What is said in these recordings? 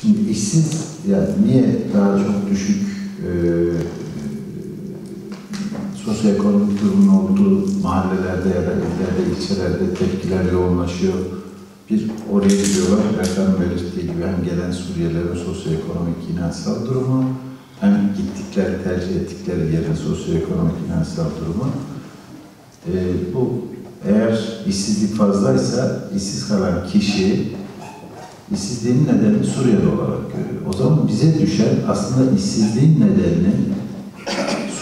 Şimdi işsiz, yani niye daha çok düşük e, sosyoekonomik durumun olduğu mahallelerde ya da illerde, ilçelerde tepkiler yoğunlaşıyor. Bir oraya gidiyorlar, Erkan belirttiği gibi hem gelen Suriyelilerin sosyoekonomik inansal durumu, hem gittikleri, tercih ettikleri yerin sosyoekonomik inansal durumu. E, bu eğer işsizlik fazlaysa işsiz kalan kişi işsizliğin nedenini Suriyeli olarak görüyor. O zaman bize düşen aslında işsizliğin nedenini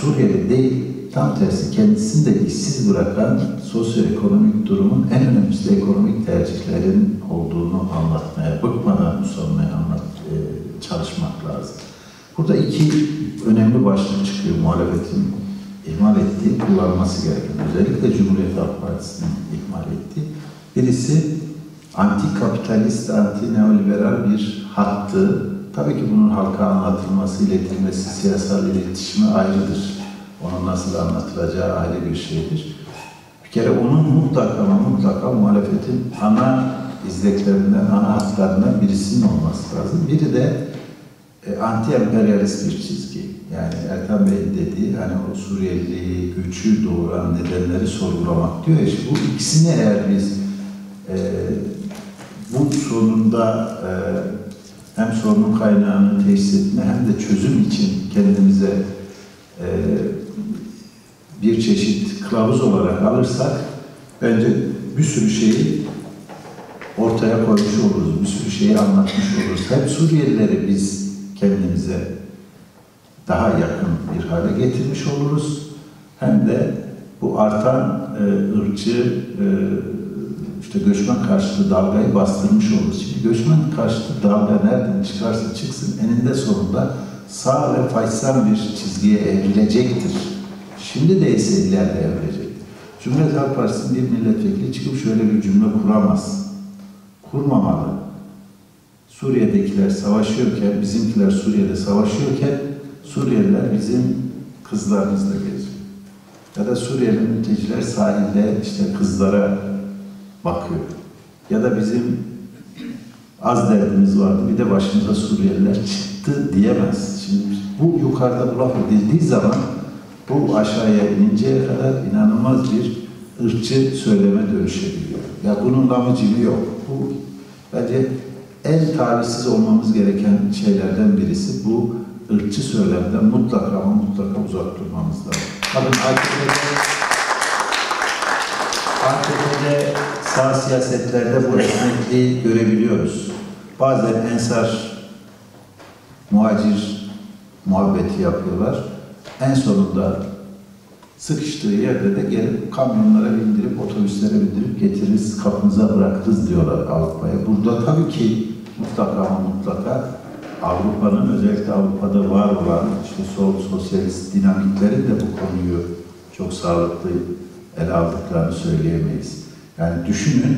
Suriyeli değil, tam tersi kendisini de işsiz bırakan sosyoekonomik durumun en önemlisi ekonomik tercihlerin olduğunu anlatmaya, bıkmadan usanmaya anlat, e, çalışmak lazım. Burada iki önemli başlık çıkıyor muhalefetin ihmal ettiği, kullanması gereken. Özellikle Cumhuriyet Halk Partisi'nin ihmal ettiği. Birisi anti-kapitalist, anti-neoliberal bir hattı. Tabii ki bunun halka anlatılması, iletilmesi, siyasal iletişimi ayrıdır. Onun nasıl anlatılacağı ayrı bir şeydir. Bir kere onun mutlaka ama mutlaka muhalefetin ana izleklerinden, ana hatlarından birisinin olması lazım. Biri de e, anti-emperyalist bir çizgi. Yani Ertan Bey'in dediği hani o Suriyeliliği, göçü doğuran nedenleri sorgulamak diyor. İşte bu ikisini eğer biz e, bu sorunda e, hem sorunun kaynağını teşhis etme hem de çözüm için kendimize e, bir çeşit kılavuz olarak alırsak bence bir sürü şeyi ortaya koymuş oluruz, bir sürü şeyi anlatmış oluruz. Hem Suriyelileri biz kendimize daha yakın bir hale getirmiş oluruz. Hem de bu artan e, ırkçı e, işte göçmen karşıtı dalgayı bastırmış oluruz. Şimdi göçmen karşıtı dalga nereden çıkarsa çıksın eninde sonunda sağ ve faysan bir çizgiye evrilecektir. Şimdi de ise ileride evrilecektir. Cumhuriyet Halk Partisi'nin bir milletvekili çıkıp şöyle bir cümle kuramaz. Kurmamalı. Suriye'dekiler savaşıyorken, bizimkiler Suriye'de savaşıyorken Suriyeliler bizim kızlarımızla geziyor. Ya da Suriyeli mülteciler sahilde işte kızlara bakıyor. Ya da bizim az derdimiz vardı, bir de başımıza Suriyeliler çıktı diyemez. Şimdi bu yukarıda bu laf edildiği zaman bu aşağıya ininceye kadar inanılmaz bir ırkçı söyleme dönüşebiliyor. Ya bunun lamıcılığı yok. Bu bence en talihsiz olmamız gereken şeylerden birisi bu ırkçı söylemden mutlaka ama mutlaka uzak durmamız lazım. AKP'de, AKP'de sağ siyasetlerde bu esnekliği görebiliyoruz. Bazen ensar muhacir muhabbeti yapıyorlar. En sonunda sıkıştığı yerde de gelip kamyonlara bindirip, otobüslere bindirip getiririz, kapınıza bırakırız diyorlar Avrupa'ya. Burada tabii ki mutlaka ama mutlaka Avrupa'nın özellikle Avrupa'da var olan işte sol sosyalist dinamiklerin de bu konuyu çok sağlıklı ele aldıklarını söyleyemeyiz. Yani düşünün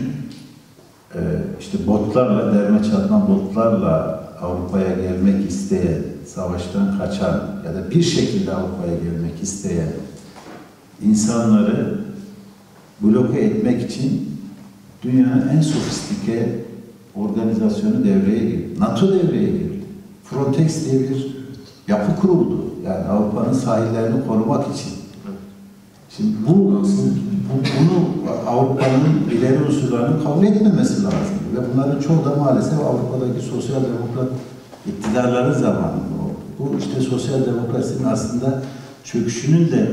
işte botlarla, derme çatma botlarla Avrupa'ya gelmek isteyen, savaştan kaçan ya da bir şekilde Avrupa'ya gelmek isteyen insanları bloke etmek için dünyanın en sofistike organizasyonu devreye girdi. NATO devreye girdi. Frontex diye bir yapı kuruldu. Yani Avrupa'nın sahillerini korumak için. Şimdi bu, bu bunu Avrupa'nın ileri unsurlarının kabul etmemesi lazım. Ve bunların çoğu da maalesef Avrupa'daki sosyal demokrat iktidarların zamanında oldu. Bu işte sosyal demokrasinin aslında çöküşünün de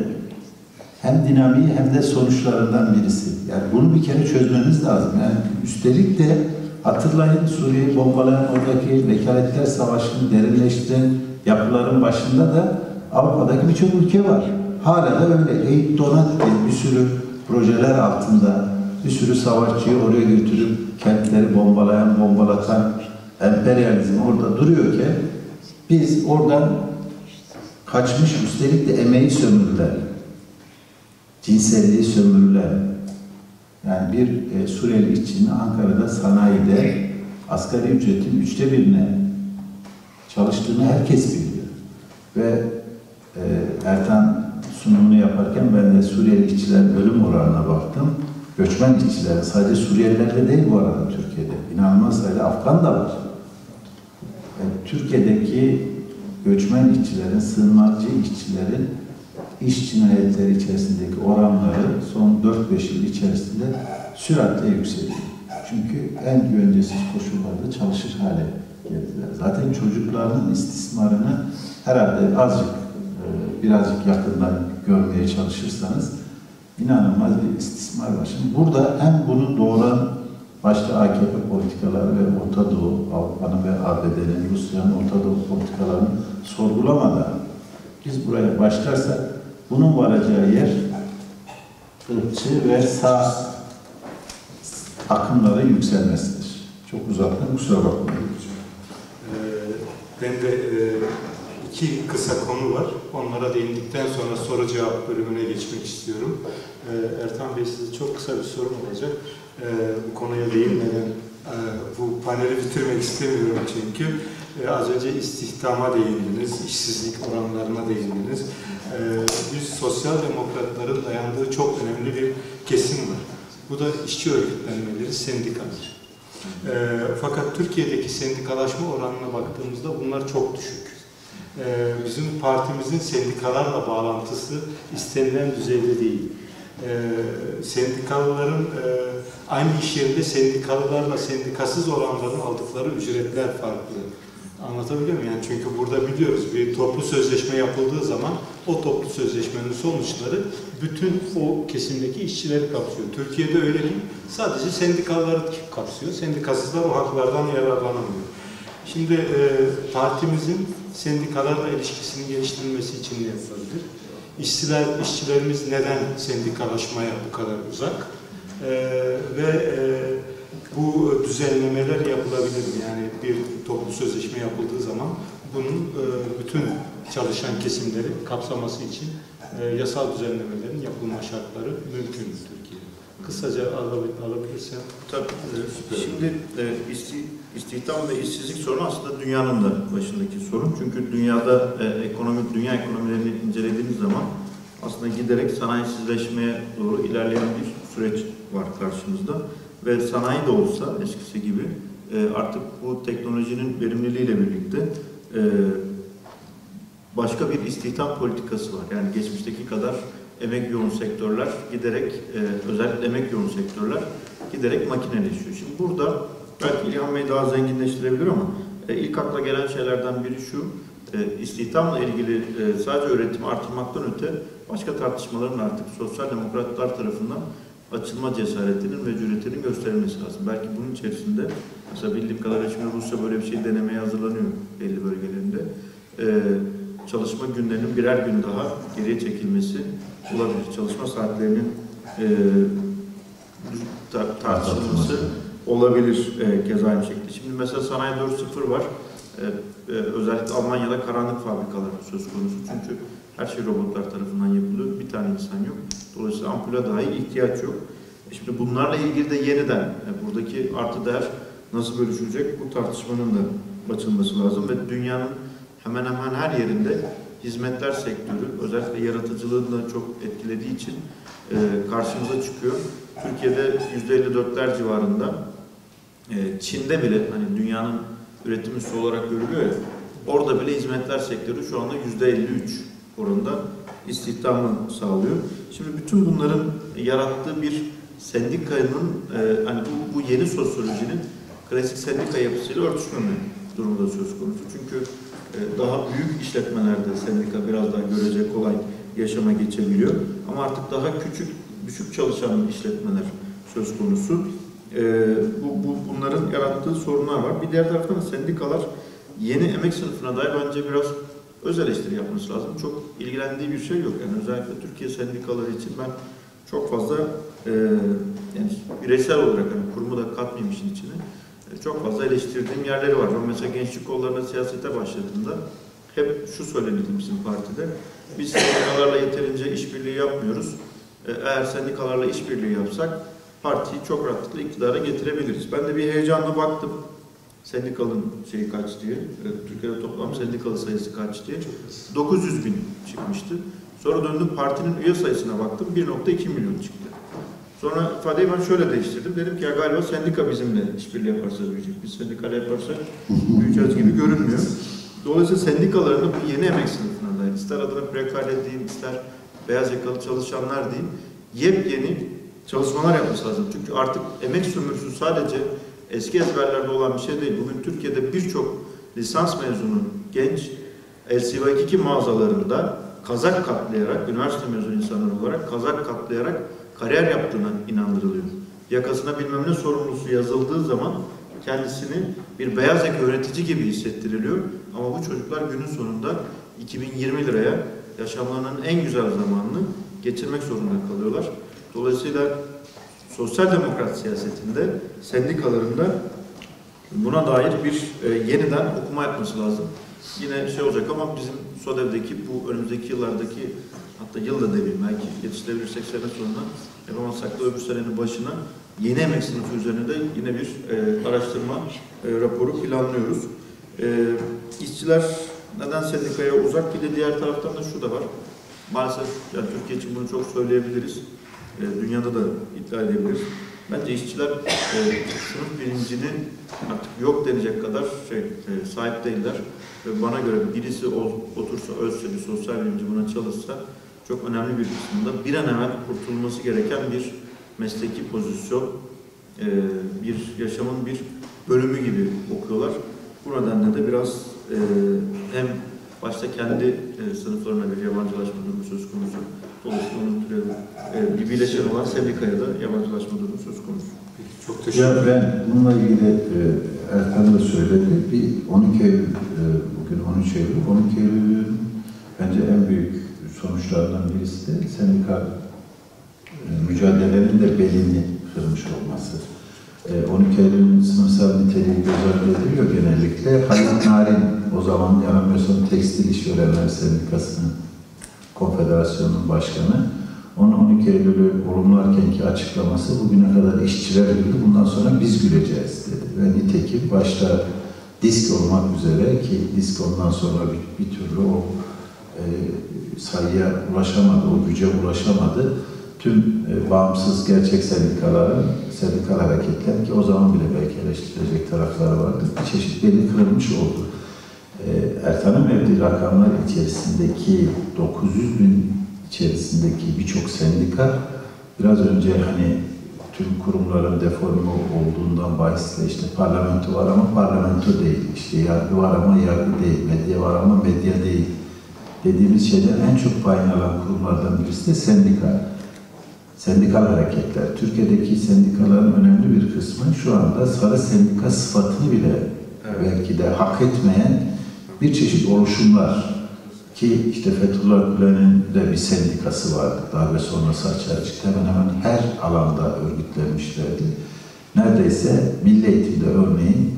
hem dinamiği hem de sonuçlarından birisi. Yani bunu bir kere çözmemiz lazım. Yani üstelik de hatırlayın Suriye'yi bombalayan oradaki vekaletler savaşını derinleştiren yapıların başında da Avrupa'daki birçok ülke var. Hala da öyle. Eğit Donat diye bir sürü projeler altında bir sürü savaşçıyı oraya götürüp kentleri bombalayan, bombalatan emperyalizm orada duruyorken biz oradan kaçmış üstelik de emeği sömürüler. Cinselliği sömürüler. Yani bir e, Suriyeli işçinin Ankara'da sanayide asgari ücretin üçte birine çalıştığını herkes biliyor. Ve e, Ertan sunumunu yaparken ben de Suriyeli işçilerin ölüm oranına baktım. Göçmen işçiler, sadece Suriyeliler de değil bu arada Türkiye'de. İnanılmaz sayıda Afgan da var. Yani Türkiye'deki göçmen işçilerin, sığınmacı işçilerin iş cinayetleri içerisindeki oranları son 4-5 yıl içerisinde süratle yükseliyor. Çünkü en güvencesiz koşullarda çalışır hale geldiler. Zaten çocukların istismarını herhalde azıcık, birazcık yakından görmeye çalışırsanız inanılmaz bir istismar var. Şimdi burada hem bunu doğuran başta AKP politikaları ve Orta Doğu, Avrupa'nın ve ABD'nin, Rusya'nın Orta Doğu politikalarını sorgulamadan biz buraya başlarsak bunun varacağı yer ırkçı ve sağ akımların yükselmesidir. Çok uzattım, kusura bakmayın. Ee, Ben de e, iki kısa konu var. Onlara değindikten sonra soru cevap bölümüne geçmek istiyorum. Ee, Ertan Bey size çok kısa bir sorum olacak. Ee, Bu konuya değinmeden e, bu paneli bitirmek istemiyorum çünkü. Ee, Az önce istihdama değindiniz, işsizlik oranlarına değindiniz. Ee, Biz sosyal demokratların dayandığı çok önemli bir kesim var. Bu da işçi örgütlenmeleri, sendikalar. E, fakat Türkiye'deki sendikalaşma oranına baktığımızda bunlar çok düşük. E, bizim partimizin sendikalarla bağlantısı istenilen düzeyde değil. E, sendikalıların e, aynı iş yerinde sendikalılarla sendikasız olanların aldıkları ücretler farklı. Anlatabiliyor muyum? Yani çünkü burada biliyoruz bir toplu sözleşme yapıldığı zaman o toplu sözleşmenin sonuçları bütün o kesimdeki işçileri kapsıyor. Türkiye'de öyle değil. Sadece sendikalıları kapsıyor. Sendikasızlar o haklardan yararlanamıyor. Şimdi e, partimizin sendikalarla ilişkisini geliştirilmesi için ne yapılabilir? İşçiler, işçilerimiz neden sendikalaşmaya bu kadar uzak? E, ve e, bu düzenlemeler yapılabilir mi? Yani bir toplu sözleşme yapıldığı zaman bunun e, bütün çalışan kesimleri kapsaması için e, yasal düzenlemelerin yapılma şartları mümkün mü Türkiye'de? Kısaca alabil- alabilirsem. Tabii. e, Şimdi e, isti- istihdam ve işsizlik sorunu aslında dünyanın da başındaki sorun. Çünkü dünyada e, ekonomi, dünya ekonomilerini incelediğiniz zaman aslında giderek sanayisizleşmeye doğru ilerleyen bir süreç var karşımızda. Ve sanayi de olsa eskisi gibi e, artık bu teknolojinin verimliliğiyle birlikte e, başka bir istihdam politikası var. Yani geçmişteki kadar emek yoğun sektörler giderek, e, özellikle emek yoğun sektörler giderek makineleşiyor. Şimdi burada belki İlhan Bey daha zenginleştirebilir ama e, ilk akla gelen şeylerden biri şu, e, istihdamla ilgili e, sadece üretimi artırmaktan öte başka tartışmaların artık sosyal demokratlar tarafından açılma cesaretinin ve cüretinin gösterilmesi lazım. Belki bunun içerisinde mesela bildiğim kadarıyla şimdi Rusya böyle bir şey denemeye hazırlanıyor belli bölgelerinde. E, çalışma günlerinin birer gün daha geriye çekilmesi olabilir. Çalışma saatlerinin e, ta- tartışılması olabilir e, keza aynı şekilde. Şimdi mesela Sanayi 4.0 var. E, e, özellikle Almanya'da karanlık fabrikalar söz konusu. Çünkü her şey robotlar tarafından yapılıyor. Bir tane insan yok. Dolayısıyla ampule dahi ihtiyaç yok. E şimdi bunlarla ilgili de yeniden e, buradaki artı değer nasıl bölüşülecek bu tartışmanın da açılması lazım ve dünyanın hemen hemen her yerinde hizmetler sektörü özellikle yaratıcılığını da çok etkilediği için e, karşımıza çıkıyor. Türkiye'de %54'ler civarında e, Çin'de bile hani dünyanın üretim üssü olarak görülüyor ya orada bile hizmetler sektörü şu anda %53 oranında istihdamı sağlıyor. Şimdi bütün bunların yarattığı bir sendikanın e, hani bu, bu yeni sosyolojinin klasik sendika yapısıyla örtüşmeme durumu da söz konusu. Çünkü e, daha büyük işletmelerde sendika biraz daha görece kolay yaşama geçebiliyor. Ama artık daha küçük, düşük çalışan işletmeler söz konusu. E, bu, bu bunların yarattığı sorunlar var. Bir diğer taraftan da sendikalar yeni emek sınıfına dair bence biraz öz eleştiri yapması lazım. Çok ilgilendiği bir şey yok. Yani özellikle Türkiye sendikaları için ben çok fazla e, yani bireysel olarak hani kurumu da katmayayım işin içine. E, çok fazla eleştirdiğim yerleri var. Ben mesela gençlik kollarına siyasete başladığımda hep şu söylenildi bizim partide. Biz sendikalarla yeterince işbirliği yapmıyoruz. E, Eğer sendikalarla işbirliği yapsak partiyi çok rahatlıkla iktidara getirebiliriz. Ben de bir heyecanla baktım. Sendikalın şeyi kaç diye, e, Türkiye'de toplam sendikalı sayısı kaç diye. 900 bin çıkmıştı. Sonra döndüm partinin üye sayısına baktım 1.2 milyon çıktı. Sonra ifadeyi ben şöyle değiştirdim. Dedim ki ya galiba sendika bizimle işbirliği yaparsa büyüyecek. Biz sendikayla yaparsak büyüyeceğiz gibi görünmüyor. Dolayısıyla sendikaların da bu yeni emek sınıfına dahil, ister adına prekariat deyin, ister beyaz yakalı çalışanlar deyin, yepyeni çalışmalar yapması lazım. Çünkü artık emek sömürüsü sadece eski ezberlerde olan bir şey değil. Bugün Türkiye'de birçok lisans mezunu genç LCV2 mağazalarında kazak katlayarak, üniversite mezunu insanlar olarak kazak katlayarak kariyer yaptığına inandırılıyor. Yakasına bilmem ne sorumlusu yazıldığı zaman kendisini bir beyaz yaka öğretici gibi hissettiriliyor. Ama bu çocuklar günün sonunda 2020 liraya yaşamlarının en güzel zamanını geçirmek zorunda kalıyorlar. Dolayısıyla sosyal demokrat siyasetinde, sendikalarında buna dair bir e, yeniden okuma yapması lazım. Yine şey olacak ama bizim SODEV'deki bu önümüzdeki yıllardaki hatta yıl da demeyeyim belki yetiştirebilirsek sene sonunda yapamazsak da öbür senenin başına yeni emek sınıfı üzerine de yine bir e, araştırma e, raporu planlıyoruz. E, işçiler neden sendikaya uzak bir de diğer taraftan da şu da var. Maalesef yani Türkiye için bunu çok söyleyebiliriz. E, dünyada da iddia edebiliriz. Bence işçiler e, sınıf bilincini artık yok denecek kadar şey e, sahip değiller. Ve bana göre birisi ol, otursa, ölse, bir sosyal bilimci buna çalışsa çok önemli bir kısmında bir an evvel kurtulması gereken bir mesleki pozisyon, e, bir yaşamın bir bölümü gibi okuyorlar. Bu nedenle de biraz e, hem başta kendi e, sınıflarına bir yabancılaşma durumu söz konusu. Dolayısıyla onun türevi e, bir bileşen olan sendikaya da yabancılaşma durumu söz konusu. Peki, çok teşekkür Ya ederim. ben bununla ilgili e, Erkan da söyledi. Bir 12 Eylül, e, bugün 13 Eylül. 12 Eylül'ün bence en büyük sonuçlarından birisi de sendika e, mücadelenin de belini kırmış olması. E, 12 Eylül'ün sınıfsal niteliği göz ardı ediliyor genellikle. Halil Narin, o zaman yanılmıyorsam Tekstil İşverenler Sendikası'nın konfederasyonun başkanı. Onun 12 Eylül'ü olumlarkenki açıklaması bugüne kadar işçiler güldü, bundan sonra biz güleceğiz dedi. Ve nitekim başta disk olmak üzere ki disk ondan sonra bir, bir türlü o e, sayıya ulaşamadı, o güce ulaşamadı. Tüm e, bağımsız gerçek sendikaların, sendikal hareketler ki o zaman bile belki eleştirilecek tarafları vardı. Bir çeşit beli kırılmış oldu. E, Ertan'ın verdiği rakamlar içerisindeki 900 bin içerisindeki birçok sendika biraz önce hani tüm kurumların deforme olduğundan bahisle işte parlamento var ama parlamento değil, işte yargı var ama yargı değil, medya var ama medya değil dediğimiz şeyler en çok payını alan kurumlardan birisi de sendika. Sendikal hareketler. Türkiye'deki sendikaların önemli bir kısmı şu anda sarı sendika sıfatını bile Evet. belki de hak etmeyen bir çeşit oluşumlar ki işte Fethullah Gülen'in de bir sendikası vardı. Darbe sonrası açığa çıktı. Hemen hemen her alanda örgütlenmişlerdi. Neredeyse milli eğitimde örneğin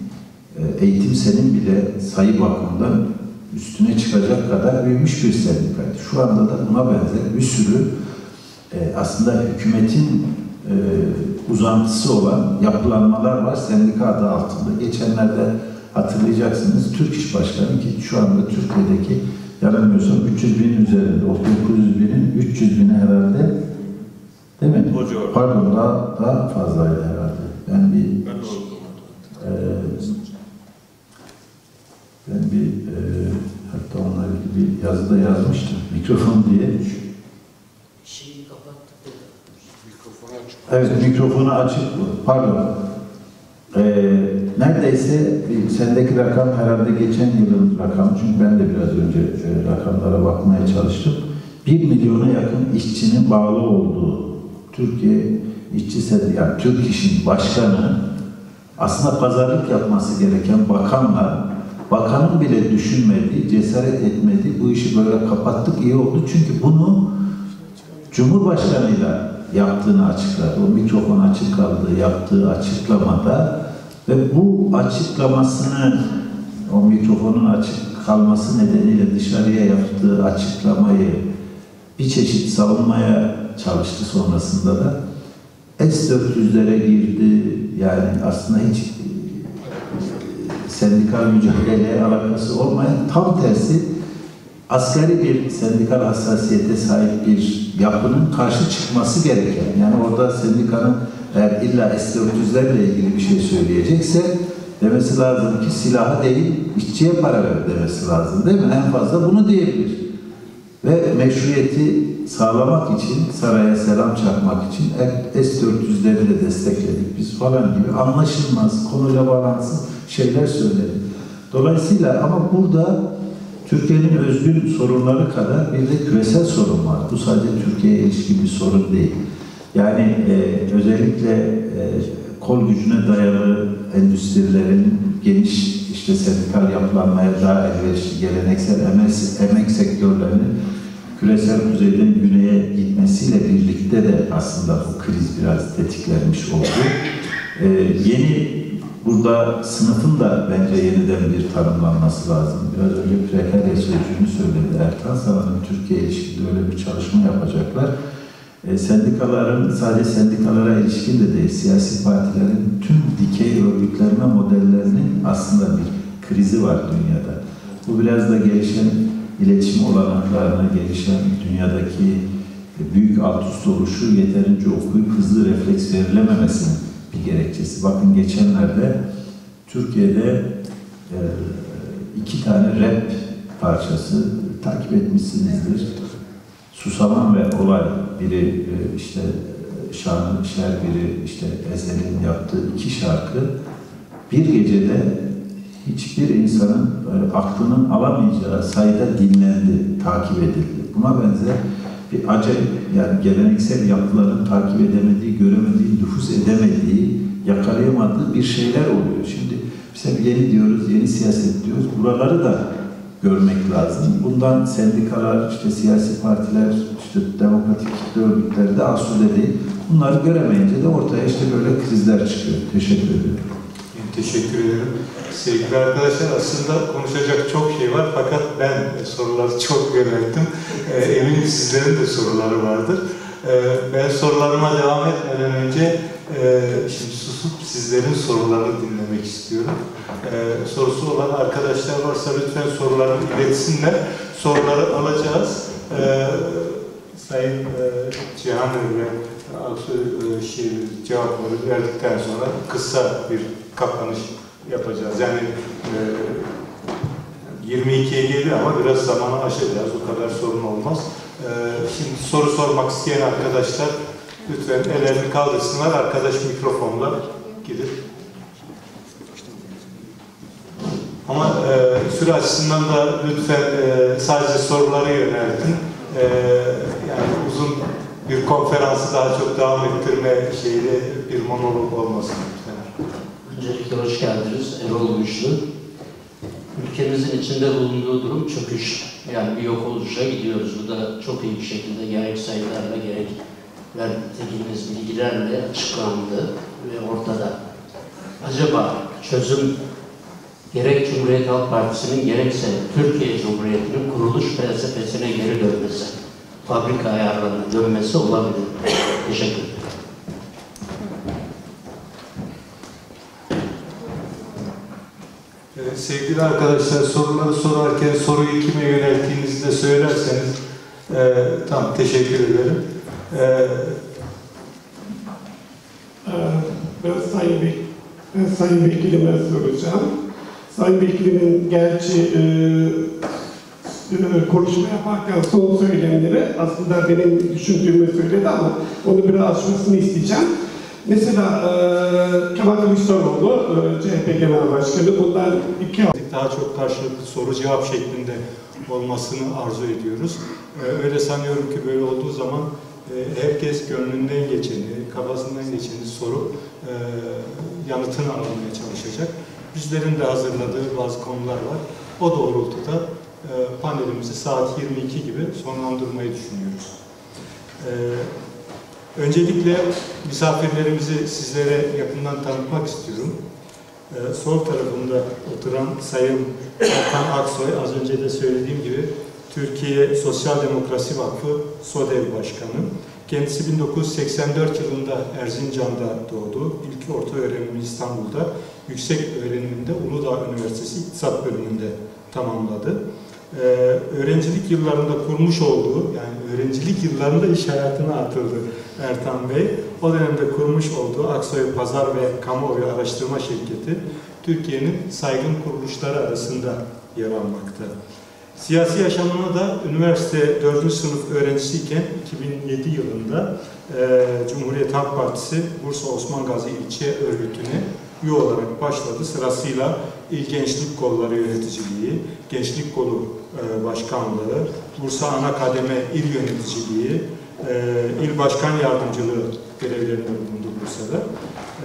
e, eğitim senin bile sayı bakımından üstüne çıkacak kadar büyümüş bir sendikaydı. Şu anda da buna benzer bir sürü e, aslında hükümetin e, uzantısı olan yapılanmalar var sendika adı altında. Geçenlerde hatırlayacaksınız Türk İş Başkanı ki şu anda Türkiye'deki yanılmıyorsam 300 binin üzerinde, o 900 binin 300 bini herhalde değil mi? Civarda. Pardon daha, daha fazlaydı herhalde. Ben bir Ben ee, ben bir e, hatta onunla ilgili bir yazıda yazmıştım. Mikrofon diye. Şeyi kapattık. Mikrofonu açık. Evet mikrofonu açık bu. Pardon. Ee, neredeyse sendeki rakam herhalde geçen yılın rakamı. Çünkü ben de biraz önce e, rakamlara bakmaya çalıştım. 1 milyona yakın işçinin bağlı olduğu Türkiye İşçi Sendikası, yani Türk İş'in başkanı aslında pazarlık yapması gereken bakanla bakanın bile düşünmediği, cesaret etmediği bu işi böyle kapattık iyi oldu. Çünkü bunu Cumhurbaşkanıyla yaptığını açıkladı. O mikrofon açık kaldığı yaptığı açıklamada ve bu açıklamasını o mikrofonun açık kalması nedeniyle dışarıya yaptığı açıklamayı bir çeşit savunmaya çalıştı sonrasında da S-400'lere girdi. Yani aslında hiç e, sendikal mücadeleye alakası olmayan tam tersi asgari bir sendikal hassasiyete sahip bir yapının karşı çıkması gereken, yani orada sendikanın eğer illa S-400'lerle ilgili bir şey söyleyecekse demesi lazım ki silaha değil, işçiye para ver demesi lazım değil mi? En fazla bunu diyebilir. Ve meşruiyeti sağlamak için, saraya selam çakmak için S-400'leri de destekledik biz falan gibi anlaşılmaz, konuyla bağlantısız şeyler söyledi. Dolayısıyla ama burada Türkiye'nin özgün sorunları kadar bir de küresel sorun var. Bu sadece Türkiye'ye ilişkin bir sorun değil. Yani e, özellikle e, kol gücüne dayalı endüstrilerin geniş işte sendikal yapılanmaya daha elverişli geleneksel emek, emek sektörlerinin küresel kuzeyden güneye gitmesiyle birlikte de aslında bu kriz biraz tetiklenmiş oldu. Ee, yeni burada sınıfın da bence yeniden bir tanımlanması lazım. Biraz önce prekarya sözcüğünü söyledi Ertan. Sanırım Türkiye ilişkinde öyle bir çalışma yapacaklar. E, sendikaların sadece sendikalara ilişkin de değil, siyasi partilerin tüm dikey örgütlenme modellerinin aslında bir krizi var dünyada. Bu biraz da gelişen iletişim olanaklarına, gelişen dünyadaki büyük alt üst oluşu yeterince okuyup hızlı refleks verilememesinin gerekçesi. Bakın geçenlerde Türkiye'de e, iki tane rap parçası takip etmişsinizdir. Susaman ve Olay biri e, işte Şanlı Şer biri işte Ezel'in yaptığı iki şarkı bir gecede hiçbir insanın e, aklının alamayacağı sayıda dinlendi, takip edildi. Buna benzer bir acayip yani geleneksel yapıların takip edemediği, göremediği, nüfus edemediği, yakalayamadığı bir şeyler oluyor. Şimdi biz hep yeni diyoruz, yeni siyaset diyoruz. Buraları da görmek lazım. Bundan sendikalar, işte siyasi partiler, işte demokratik kitle örgütleri de asude değil. Bunları göremeyince de ortaya işte böyle krizler çıkıyor. Teşekkür ederim. Teşekkür ederim. Sevgili arkadaşlar aslında konuşacak çok şey var fakat ben soruları çok yönelttim. Ee, eminim sizlerin de soruları vardır. Ee, ben sorularıma devam etmeden önce e, şimdi susup sizlerin sorularını dinlemek istiyorum. Ee, sorusu olan arkadaşlar varsa lütfen sorularını iletsinler. Soruları alacağız. Sayın e, Cihan ve şey, cevapları verdikten sonra kısa bir kapanış yapacağız. Yani e, 22'ye geliyor ama biraz zamanı aşacağız. O kadar sorun olmaz. E, şimdi soru sormak isteyen arkadaşlar lütfen ellerini kaldırsınlar. Arkadaş mikrofonla gidip ama e, süre açısından da lütfen e, sadece soruları yöneltin. E, yani uzun bir konferansı daha çok devam ettirme şeyle bir monolog olmasın. Öncelikle hoş geldiniz Erol Güçlü. Ülkemizin içinde bulunduğu durum çöküş. Yani bir yok oluşa gidiyoruz. Bu da çok iyi bir şekilde gerek sayılarla gerek verdiğimiz bilgilerle açıklandı ve ortada. Acaba çözüm gerek Cumhuriyet Halk Partisi'nin gerekse Türkiye Cumhuriyeti'nin kuruluş felsefesine geri dönmesi, fabrika ayarlarına dönmesi olabilir. Teşekkür ederim. Sevgili arkadaşlar soruları sorarken soruyu kime yönelttiğinizi de söylerseniz e, tamam teşekkür ederim. E, Ee, Ben Sayın, Bek ben Sayın Vekilime soracağım. Sayın Vekilimin gerçi e, e, konuşma yaparken son söylemleri aslında benim düşündüğümü söyledi ama onu biraz açmasını isteyeceğim. Mesela e, Kemal Kılıçdaroğlu, e, CHP Genel Başkanı bundan iki daha çok karşılıklı soru cevap şeklinde olmasını arzu ediyoruz. Ee, Öyle sanıyorum ki böyle olduğu zaman e, herkes gönlünden geçeni, kafasından geçeni soru e, yanıtını almaya çalışacak. Bizlerin de hazırladığı bazı konular var. O doğrultuda e, panelimizi saat 22 gibi sonlandırmayı düşünüyoruz. Ee, Öncelikle misafirlerimizi sizlere yakından tanıtmak istiyorum. Ee, sol tarafında oturan Sayın Erkan Aksoy, az önce de söylediğim gibi Türkiye Sosyal Demokrasi Vakfı SODEV Başkanı. Kendisi 1984 yılında Erzincan'da doğdu. İlk orta öğrenimi İstanbul'da, yüksek öğreniminde Uludağ Üniversitesi İktisat Bölümünde tamamladı. e, öğrencilik yıllarında kurmuş olduğu, yani öğrencilik yıllarında iş hayatına atıldı Ertan Bey. O dönemde kurmuş olduğu Aksoy Pazar ve Kamuoyu Araştırma Şirketi, Türkiye'nin saygın kuruluşları arasında yer almakta. Siyasi yaşamına da üniversite 4. sınıf öğrencisiyken 2007 yılında e, Cumhuriyet Halk Partisi Bursa Osman Gazi İlçe Örgütü'ne üye olarak başladı. Sırasıyla İl Gençlik Kolları Yöneticiliği, Gençlik Kolu e, Başkanlığı, Bursa Ana Kademe İl Yöneticiliği, e, İl Başkan Yardımcılığı görevlerinde bulundu Bursa'da.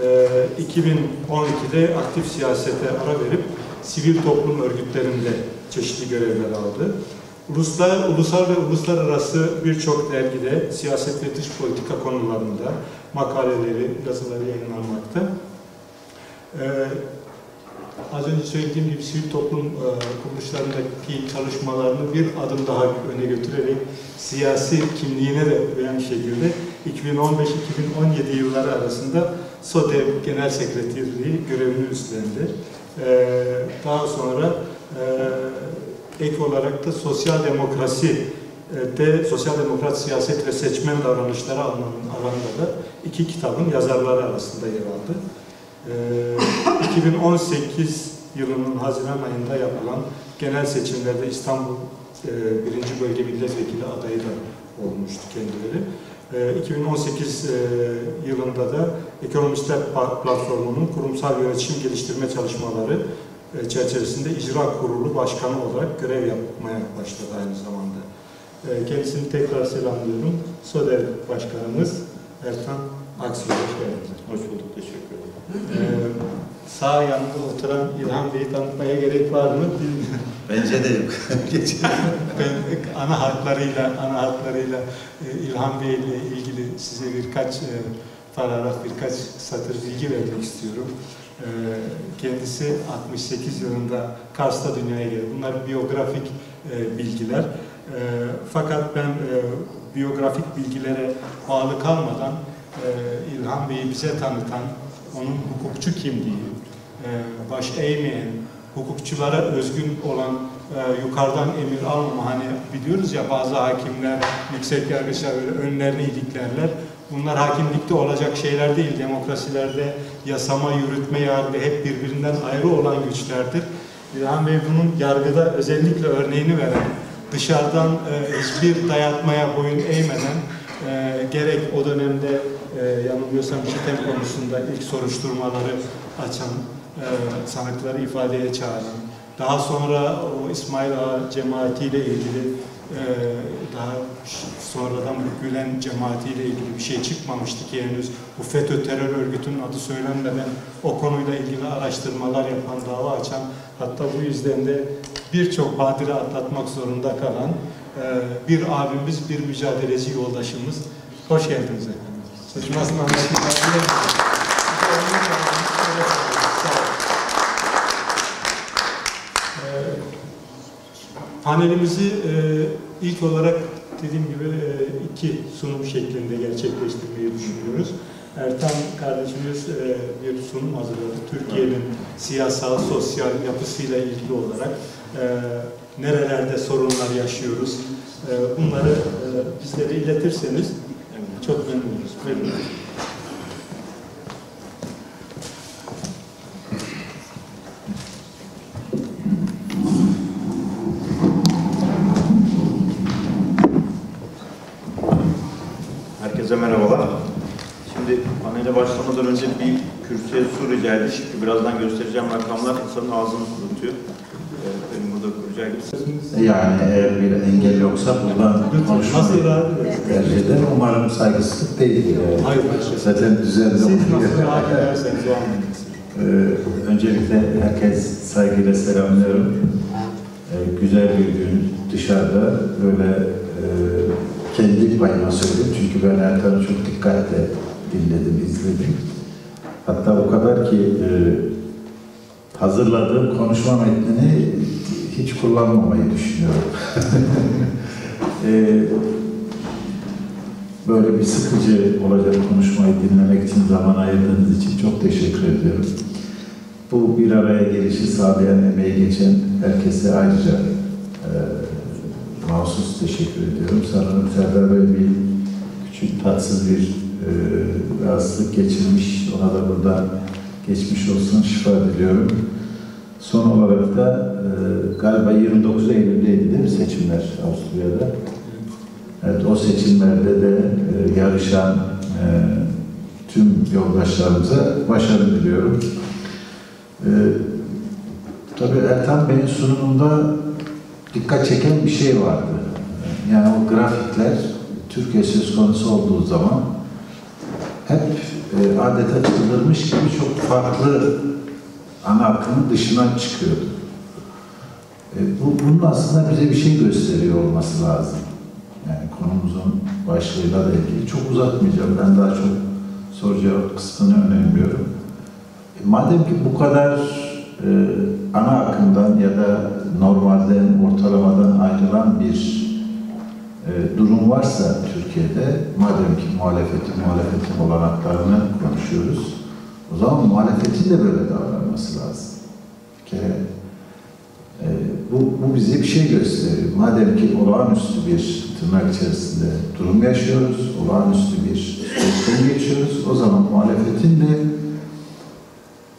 E, 2012'de aktif siyasete ara verip sivil toplum örgütlerinde çeşitli görevler aldı. Uluslar, ulusal ve uluslararası birçok dergide siyaset ve dış politika konularında makaleleri, yazıları yayınlanmakta. Ee, az önce söylediğim gibi sivil toplum e, kuruluşlarındaki çalışmalarını bir adım daha öne götürerek siyasi kimliğine de uyan şekilde 2015-2017 yılları arasında SODEV Genel Sekreterliği görevini üstlendi. Ee, daha sonra e, ek olarak da sosyal demokrasi e, de sosyal demokrat siyaset ve seçmen davranışları alanında da iki kitabın yazarları arasında yer aldı. Ee, 2018 yılının Haziran ayında yapılan genel seçimlerde İstanbul e, 1. Bölge Milletvekili adayı da olmuştu kendileri. Ee, 2018 e, yılında da Ekonomistler Platformu'nun kurumsal yönetim geliştirme çalışmaları e, çerçevesinde icra kurulu başkanı olarak görev yapmaya başladı aynı zamanda. E, Kendisini tekrar selamlıyorum. SODEV Başkanımız Ertan Aksu'ya hoş geldiniz. Hoş bulduk, teşekkür ederim. Ee, sağ yanında oturan İlhan Bey'i tanıtmaya gerek var mı? Bilmiyorum. Bence de yok. ben ana hatlarıyla ana hatlarıyla e, İlhan Bey ile ilgili size birkaç e, paragraf, birkaç satır bilgi vermek istiyorum. E, kendisi 68 yılında Kars'ta dünyaya geldi. Bunlar biyografik e, bilgiler. Fakat ben biyografik bilgilere bağlı kalmadan İlhan Bey'i bize tanıtan, onun hukukçu kimliği, e, baş eğmeyen, hukukçulara özgün olan e, yukarıdan emir almama hani biliyoruz ya bazı hakimler yüksek yargıçlar önlerini iliklerler. Bunlar hakimlikte olacak şeyler değil. Demokrasilerde yasama, yürütme, yargı hep birbirinden ayrı olan güçlerdir. İlhan Bey bunun yargıda özellikle örneğini veren, dışarıdan e, hiçbir dayatmaya boyun eğmeden e, gerek o dönemde e, yanılmıyorsam çitem konusunda ilk soruşturmaları açan, e, sanıkları ifadeye çağıran, daha sonra o İsmail Ağa cemaatiyle ilgili e, daha sonradan bu Gülen cemaatiyle ilgili bir şey çıkmamıştı ki henüz bu FETÖ terör örgütünün adı söylenmeden o konuyla ilgili araştırmalar yapan, dava açan hatta bu yüzden de birçok badire atlatmak zorunda kalan e, bir abimiz, bir mücadeleci yoldaşımız. Hoş geldiniz efendim. Ee, Panelimizi e, ilk olarak dediğim gibi e, iki sunum şeklinde gerçekleştirmeyi düşünüyoruz. Ertan kardeşimiz e, bir sunum hazırladı. Türkiye'nin siyasal, sosyal yapısıyla ilgili olarak e, nerelerde sorunlar yaşıyoruz. E, bunları e, bizlere iletirseniz çok memnun oluruz. Buyurun. Herkese merhabalar. Şimdi panele başlamadan önce bir kürsüye su rica edeyim. Çünkü birazdan göstereceğim rakamlar insanın ağzını kurutuyor. Yani eğer bir engel yoksa buradan konuşmayı tercih ederim. Umarım saygısızlık değildir. Yani. Hayır, hayır. Zaten düzenli Siz nasıl rahat ederseniz o. Ee, öncelikle herkes saygıyla selamlıyorum. Ee, güzel bir gün dışarıda böyle e, kendi payıma söyledim. Çünkü ben Erkan'ı çok dikkatle dinledim, izledim. Hatta o kadar ki e, hazırladığım konuşma metnini hiç kullanmamayı düşünüyorum. Ee, böyle bir sıkıcı olacak konuşmayı dinlemek için zaman ayırdığınız için çok teşekkür ediyorum. Bu bir araya gelişi sağlayan, emeği geçen herkese ayrıca e, mahsus teşekkür ediyorum. Sanırım Serdar Bey bir küçük tatsız bir e, rahatsızlık geçirmiş. Ona da burada geçmiş olsun, şifa diliyorum. Son olarak da e, galiba 29 Eylül'deydi değil mi seçimler Avusturya'da? Evet, o seçimlerde de e, yarışan e, tüm yoldaşlarımıza başarı diliyorum. E, tabii Ertan Bey'in sunumunda dikkat çeken bir şey vardı. Yani o grafikler Türkiye söz konusu olduğu zaman hep e, adeta çıldırmış gibi çok farklı ana akımın dışına çıkıyordu. E, bu, bunun aslında bize bir şey gösteriyor olması lazım. Yani konumuzun başlığıyla da ilgili. Çok uzatmayacağım. Ben daha çok soru cevap kısmını önemliyorum. E, madem ki bu kadar e, ana akımdan ya da normalden, ortalamadan ayrılan bir e, durum varsa Türkiye'de, madem ki muhalefetin, muhalefetin olanaklarını konuşuyoruz, o zaman muhalefetin de böyle davranması lazım. Bir kere e, bu, bu bize bir şey gösteriyor. Madem ki olağanüstü bir tırnak içerisinde durum yaşıyoruz, olağanüstü bir süreçten geçiyoruz, o zaman muhalefetin de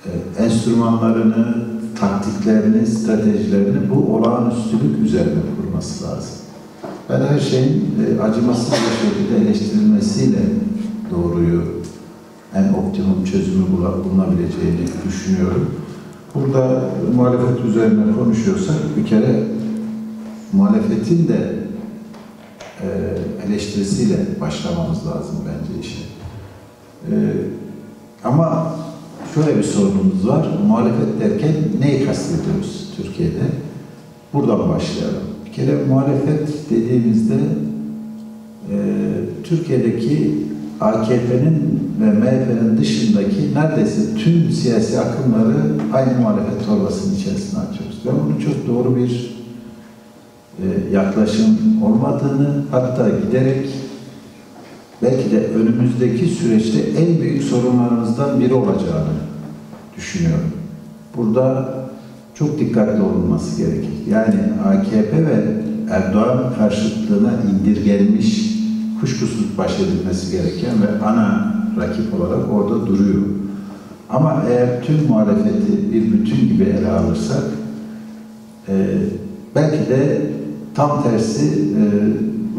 e, enstrümanlarını, taktiklerini, stratejilerini bu olağanüstülük üzerine kurması lazım. Ben her şeyin e, acımasız bir şekilde eleştirilmesiyle doğruyu, en optimum çözümü bulunabileceğini düşünüyorum. Burada muhalefet üzerine konuşuyorsak bir kere muhalefetin de e, eleştirisiyle başlamamız lazım bence işe. E, ama şöyle bir sorunumuz var. Muhalefet derken neyi kastediyoruz Türkiye'de? Buradan başlayalım. Bir kere muhalefet dediğimizde e, Türkiye'deki AKP'nin ve MHP'nin dışındaki neredeyse tüm siyasi akımları aynı muhalefet torbasının içerisine atıyoruz. Ben bunun çok doğru bir e, yaklaşım olmadığını, hatta giderek belki de önümüzdeki süreçte en büyük sorunlarımızdan biri olacağını düşünüyorum. Burada çok dikkatli olunması gerekir. Yani AKP ve Erdoğan karşıtlığına indirgenmiş, kuşkusuz baş gereken ve ana rakip olarak orada duruyor. Ama eğer tüm muhalefeti bir bütün gibi ele alırsak, e, belki de tam tersi e,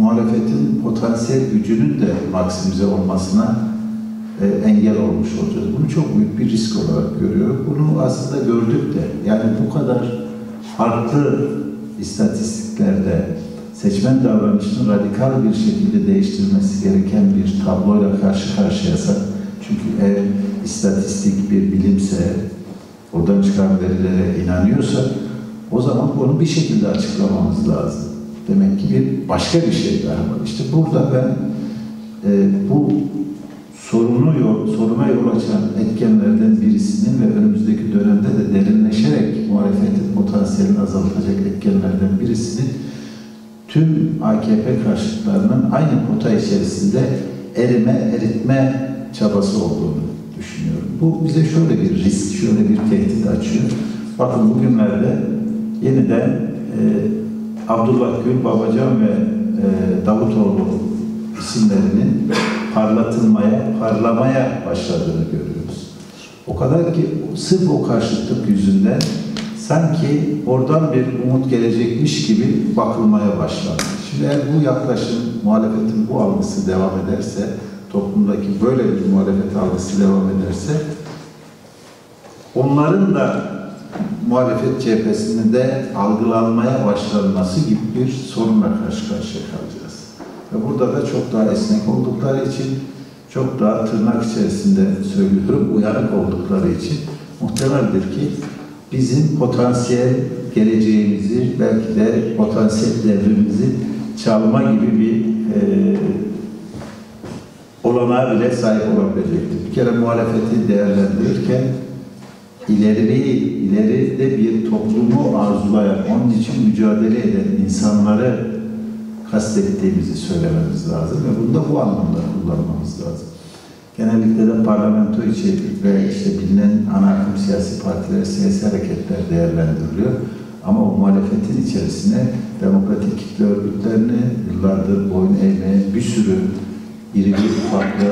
muhalefetin potansiyel gücünün de maksimize olmasına e, engel olmuş olacağız. Bunu çok büyük bir risk olarak görüyorum. Bunu aslında gördük de yani bu kadar farklı istatistiklerde seçmen davranışını radikal bir şekilde değiştirmesi gereken bir tabloyla karşı karşıyasak çünkü eğer istatistik bir bilimse oradan çıkan verilere inanıyorsak o zaman bunu bir şekilde açıklamamız lazım. Demek ki bir başka bir şey daha var. İşte burada ben e, bu sorunu yol, soruna yol açan etkenlerden birisinin ve önümüzdeki dönemde de derinleşerek muhalefetin potansiyelini azaltacak etkenlerden birisinin tüm AKP karşıtlarının aynı pota içerisinde erime, eritme çabası olduğunu düşünüyorum. Bu bize şöyle bir risk, şöyle bir tehdit açıyor. Bakın bugünlerde yeniden e, Abdullah Gül, Babacan ve e, Davutoğlu isimlerinin parlatılmaya, parlamaya başladığını görüyoruz. O kadar ki sırf o karşıtlık yüzünden sanki oradan bir umut gelecekmiş gibi bakılmaya başlandı. Şimdi eğer bu yaklaşım, muhalefetin bu algısı devam ederse, toplumdaki böyle bir muhalefet algısı devam ederse, onların da muhalefet cephesinde algılanmaya başlanması gibi bir sorunla karşı karşıya kalacağız. Ve burada da çok daha esnek oldukları için, çok daha tırnak içerisinde söylüyorum, uyanık oldukları için muhtemeldir ki bizim potansiyel geleceğimizi, belki de potansiyel devrimizi çalma gibi bir e, olanağa bile sahip olabilecektir. Bir kere muhalefeti değerlendirirken ileri ileride bir toplumu arzulayan, onun için mücadele eden insanları kastettiğimizi söylememiz lazım ve bunu da bu anlamda kullanmamız lazım. Genellikle de parlamento içi ve işte bilinen ana siyasi partiler, siyasi hareketler değerlendiriliyor. Ama o muhalefetin içerisine demokratik kitle örgütlerini yıllardır boyun eğmeyen bir sürü iri bir ufaklı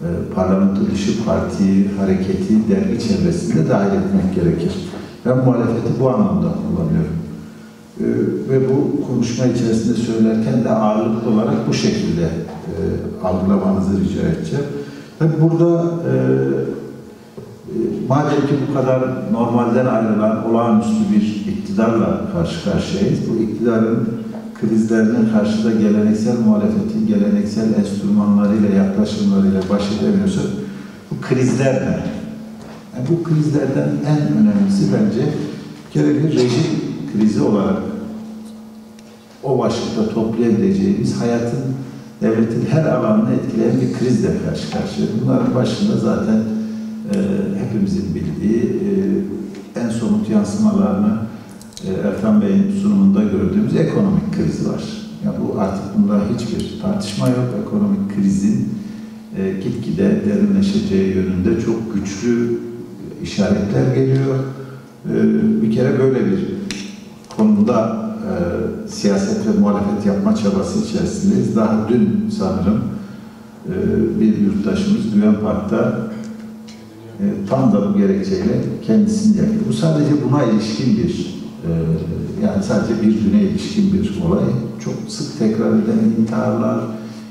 e, parlamento dışı partiyi, hareketi, dergi çevresinde dahil etmek gerekir. Ben muhalefeti bu anlamda kullanıyorum. E, ve bu konuşma içerisinde söylerken de ağırlıklı olarak bu şekilde algılamanızı rica edeceğim. Tabi burada e, e, madem ki bu kadar normalden ayrılan olağanüstü bir iktidarla karşı karşıyayız, bu iktidarın krizlerine karşı da geleneksel muhalefetin geleneksel enstrümanlarıyla, yaklaşımlarıyla baş edemiyorsa bu krizler ne? Yani bu krizlerden en önemlisi bence bir kere bir rejim krizi olarak o başlıkta toplayabileceğimiz hayatın, devletin her alanını etkileyen bir krizle karşı karşıyayız. Bunların başında zaten e, hepimizin bildiği e, en somut yansımalarını e, Erkan Bey'in sunumunda gördüğümüz ekonomik krizi var. Ya bu artık bunda hiçbir tartışma yok. Ekonomik krizin e, gitgide derinleşeceği yönünde çok güçlü işaretler geliyor. E, bir kere böyle bir konuda e, siyaset ve muhalefet yapma çabası içerisindeyiz. Daha dün sanırım e, bir yurttaşımız Güven Park'ta e, tam da bu gerekçeyle kendisini yaktı. Bu sadece buna ilişkin bir e, yani sadece bir güne ilişkin bir olay. Çok sık tekrar edilen intiharlar,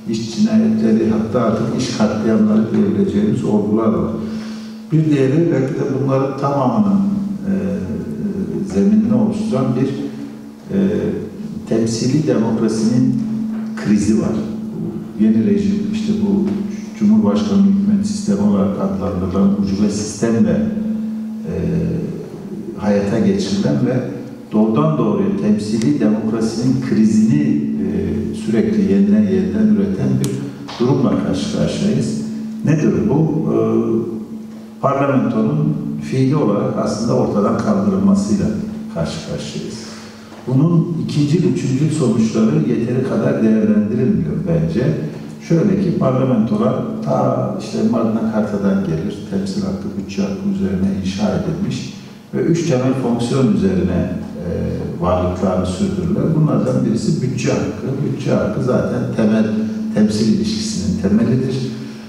iş cinayetleri, hatta artık iş katliamları diyebileceğimiz olgular var. Bir diğeri belki de bunların tamamının e, zeminini oluşturan bir e, temsili demokrasinin krizi var. Yeni rejim, işte bu Cumhurbaşkanı hükümet sistemi olarak adlandırılan ucube sistemle e, hayata geçirilen ve doğrudan doğruya temsili demokrasinin krizini e, sürekli yeniden yeniden üreten bir durumla karşı karşıyayız. Nedir bu? E, parlamentonun fiili olarak aslında ortadan kaldırılmasıyla karşı karşıyayız. Bunun ikinci, üçüncü sonuçları yeteri kadar değerlendirilmiyor bence. Şöyle ki parlamentolar ta işte Magna Carta'dan gelir, temsil hakkı, bütçe hakkı üzerine inşa edilmiş ve üç temel fonksiyon üzerine e, varlıklarını sürdürürler. Bunlardan birisi bütçe hakkı. Bütçe hakkı zaten temel temsil ilişkisinin temelidir.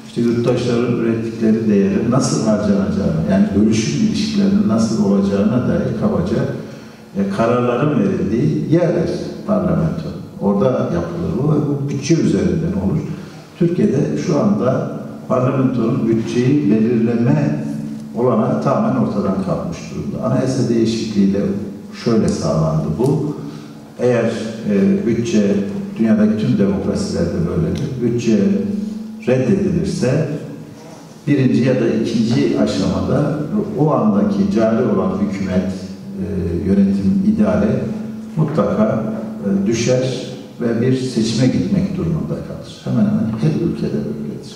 İşte yurttaşların ürettikleri değerin nasıl harcanacağını, yani bölüşüm ilişkilerinin nasıl olacağına dair kabaca e, kararların verildiği yerdir parlamento. Orada yapılır bu ve bu bütçe üzerinden olur. Türkiye'de şu anda parlamentonun bütçeyi belirleme olanağı tamamen ortadan kalkmış durumda. Anayasa değişikliğiyle şöyle sağlandı bu. Eğer e, bütçe, dünyadaki tüm demokrasilerde böyledir, bütçe reddedilirse birinci ya da ikinci aşamada o andaki cari olan hükümet, yönetim, idare mutlaka e, düşer ve bir seçime gitmek durumunda kalır. Hemen hemen her ülkede böyledir.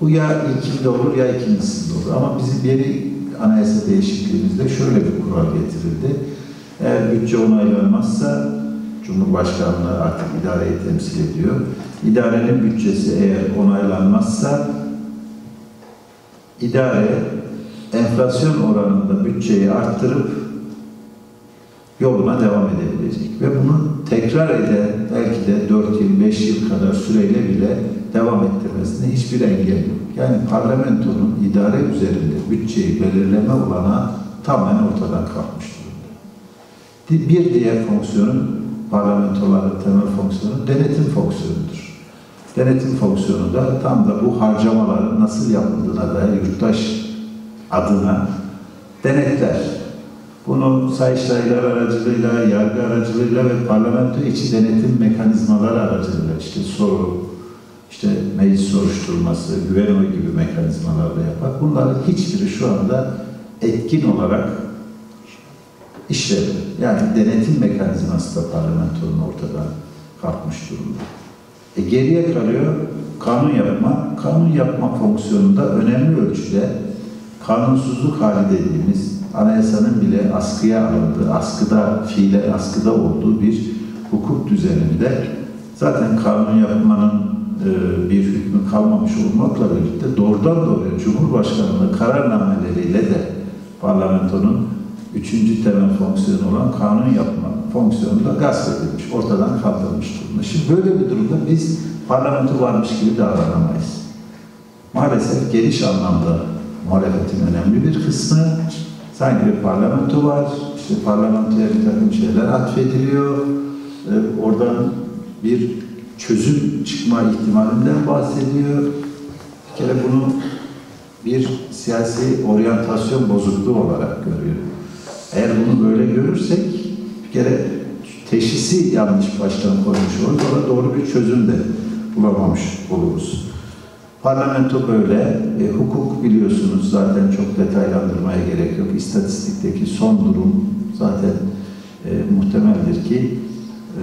Bu ya ilkinde olur ya ikincisinde olur. Ama bizim yeni anayasa değişikliğimizde şöyle bir kural getirildi. Eğer bütçe onaylanmazsa Cumhurbaşkanlığı artık idareyi temsil ediyor. İdarenin bütçesi eğer onaylanmazsa idare enflasyon oranında bütçeyi arttırıp yoluna devam edebilecek. Ve bunu tekrar eden belki de 4 yıl, 5 yıl kadar süreyle bile devam ettirmesine hiçbir engel yok. Yani parlamentonun idare üzerinde bütçeyi belirleme olana tamamen ortadan kalkmış durumda. Bir diğer fonksiyonun parlamentoların temel fonksiyonu denetim fonksiyonudur. Denetim fonksiyonu da tam da bu harcamaların nasıl yapıldığına dair yurttaş adına denetler. Bunu sayıştaylar aracılığıyla, yargı aracılığıyla ve parlamento içi denetim mekanizmaları aracılığıyla işte soru, işte meclis soruşturması, güven oyu gibi mekanizmalarla yapar. Bunların hiçbiri şu anda etkin olarak işlemiyor. Yani denetim mekanizması da parlamentonun ortadan kalkmış durumda. E geriye kalıyor kanun yapma. Kanun yapma fonksiyonunda önemli ölçüde kanunsuzluk hali dediğimiz anayasanın bile askıya alındığı, askıda, fiile askıda olduğu bir hukuk düzeninde zaten kanun yapmanın e, bir hükmü kalmamış olmakla birlikte doğrudan doğruya Cumhurbaşkanlığı kararnameleriyle de parlamentonun üçüncü temel fonksiyonu olan kanun yapma fonksiyonu da gasp edilmiş, ortadan kaldırılmış durumda. Şimdi böyle bir durumda biz parlamento varmış gibi davranamayız. Maalesef geniş anlamda muhalefetin önemli bir kısmı sanki bir parlamento var, işte parlamentoya bir takım şeyler atfediliyor, Ee, oradan bir çözüm çıkma ihtimalinden bahsediyor. Bir kere bunu bir siyasi oryantasyon bozukluğu olarak görüyorum. Eğer bunu böyle görürsek bir kere teşhisi yanlış baştan koymuş oluruz. Orada doğru bir çözüm de bulamamış oluruz. Parlamento böyle. E, hukuk biliyorsunuz zaten çok detaylandırmaya gerek yok. İstatistikteki son durum zaten e, muhtemeldir ki e,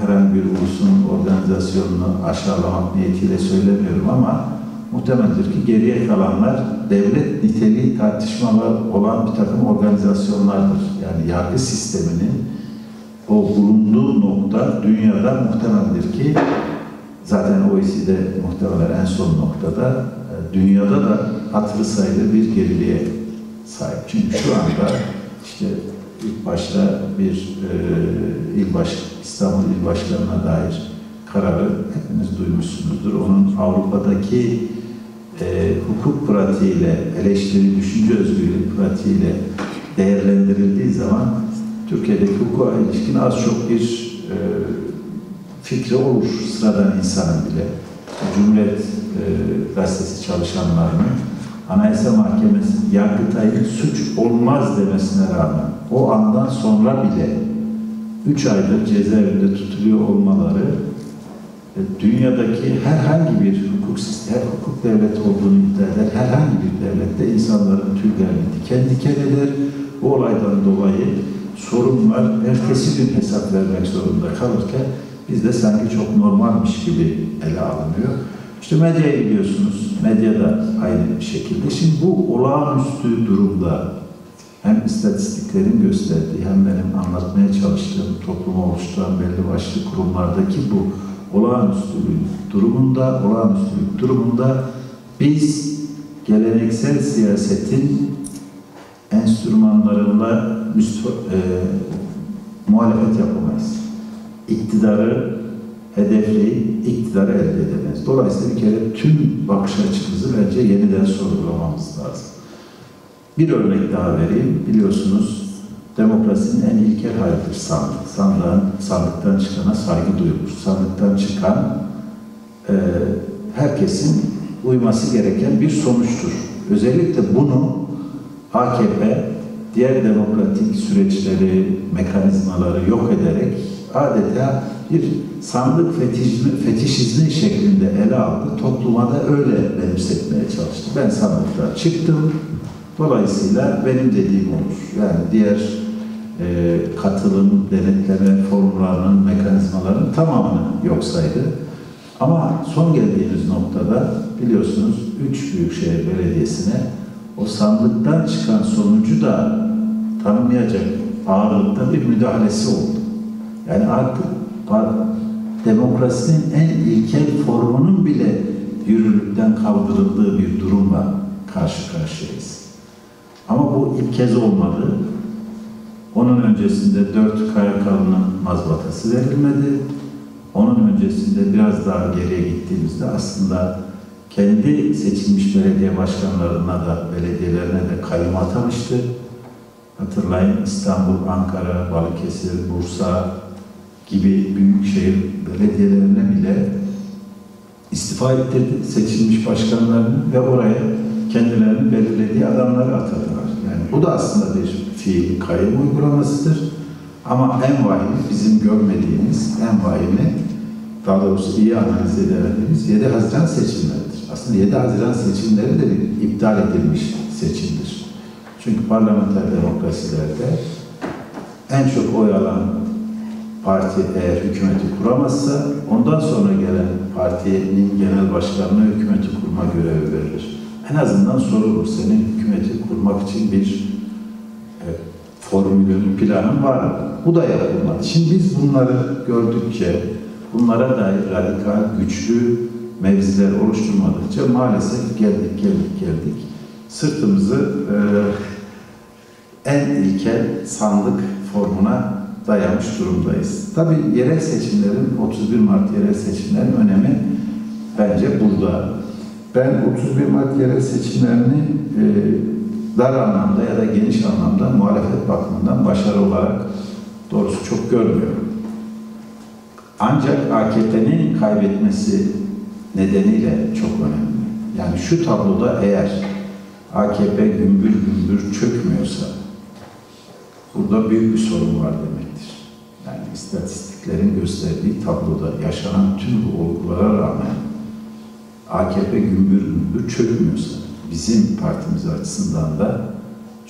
herhangi bir ulusun organizasyonunu aşağılamak niyetiyle söylemiyorum ama muhtemeldir ki geriye kalanlar devlet niteliği tartışmalar olan bir takım organizasyonlardır. Yani yargı sisteminin o bulunduğu nokta dünyada muhtemeldir ki zaten OECD muhtemelen en son noktada e, dünyada da hatırı sayılır bir geriliğe sahip. Çünkü şu anda işte ilk başta bir e, il baş, İstanbul İl Başkanı'na dair kararı hepiniz duymuşsunuzdur. Onun Avrupa'daki e, hukuk pratiğiyle, eleştiri, düşünce özgürlüğü pratiğiyle değerlendirildiği zaman Türkiye'deki hukuka ilişkin az çok bir e, fikri olur sıradan insanın bile. Cumhuriyet e, Gazetesi çalışanlarının Anayasa Mahkemesi Yargıtay'ın suç olmaz demesine rağmen o andan sonra bile 3 aydır cezaevinde tutuluyor olmaları e, dünyadaki herhangi bir hukuk sistemi, hukuk devleti olduğunu iddia eder, herhangi bir devlette insanların tüylerini diken diken eder. Bu olaydan dolayı sorunlar ertesi gün hesap vermek zorunda kalırken bizde sanki çok normalmiş gibi ele alınıyor. İşte medyayı biliyorsunuz, medya da aynı şekilde. Şimdi bu olağanüstü durumda hem istatistiklerin gösterdiği hem benim anlatmaya çalıştığım toplumu oluşturan belli başlı kurumlardaki bu olağanüstülük durumunda, olağanüstülük durumunda biz geleneksel siyasetin enstrümanlarıyla e, muhalefet yapamayız. İktidarı hedefleyip iktidarı elde edemeyiz. Dolayısıyla bir kere tüm bakış açımızı bence yeniden sorgulamamız lazım. Bir örnek daha vereyim. Biliyorsunuz demokrasinin en ilkel halidir sandık. Sandığın, sandıktan çıkana saygı duyulur. Sandıktan çıkan e, herkesin uyması gereken bir sonuçtur. Özellikle bunu AKP diğer demokratik süreçleri, mekanizmaları yok ederek adeta bir sandık fetişizmi, fetişizmi şeklinde ele aldı. Topluma da öyle benimsetmeye çalıştı. Ben sandıktan çıktım. Dolayısıyla benim dediğim olur. Yani diğer e, katılım, denetleme formlarının, mekanizmalarının tamamını yok saydı. Ama son geldiğimiz noktada biliyorsunuz üç büyükşehir belediyesine o sandıktan çıkan sonucu da tanımayacak ağırlıkta bir müdahalesi oldu. Yani artık demokrasinin en ilkel formunun bile yürürlükten kaldırıldığı bir durumla karşı karşıyayız. Ama bu ilk kez olmadı. Onun öncesinde dört KYK'nın mazbatası verilmedi. Onun öncesinde biraz daha geriye gittiğimizde aslında kendi seçilmiş belediye başkanlarına da belediyelerine de kayyum atamıştı. Hatırlayın İstanbul, Ankara, Balıkesir, Bursa gibi büyük şehir belediyelerine bile istifa ettirdi seçilmiş başkanlarını ve oraya kendilerini belirlediği adamları atadılar. Yani bu da aslında bir fiil kayyum uygulamasıdır. Ama en vahimi bizim görmediğimiz en vahimi daha doğrusu iyi analiz edemediğimiz 7 Haziran seçimleridir. Aslında 7 Haziran seçimleri de bir iptal edilmiş seçimdir. Çünkü parlamenter demokrasilerde en çok oy alan parti eğer hükümeti kuramazsa ondan sonra gelen partinin genel başkanına hükümeti kurma görevi verilir. En azından sorulur senin hükümeti kurmak için bir e, formülün, planın var mı? Bu da yapılmadı. Şimdi biz bunları gördükçe, bunlara dair radikal, güçlü mevziler oluşturmadıkça maalesef geldik, geldik, geldik. Sırtımızı e, en ilkel sandık formuna dayanmış durumdayız. Tabii yerel seçimlerin, 31 Mart yerel seçimlerin önemi bence burada. Ben 31 Mart yerel seçimlerini e, dar anlamda ya da geniş anlamda muhalefet bakımından başarı olarak doğrusu çok görmüyorum. Ancak AKP'nin kaybetmesi nedeniyle çok önemli. Yani şu tabloda eğer AKP gümbür gümbür çökmüyorsa burada büyük bir sorun var demektir. Yani istatistiklerin gösterdiği tabloda yaşanan tüm bu olgulara rağmen AKP gümbür gümbür çökmüyorsa bizim partimiz açısından da